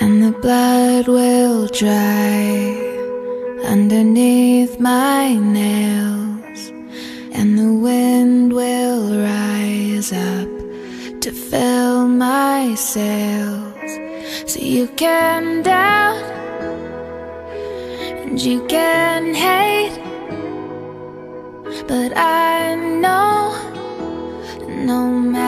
the blood will dry underneath my nails, and the wind will rise up to fill my sails. So you can doubt and you can hate, but I know no matter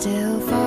still fall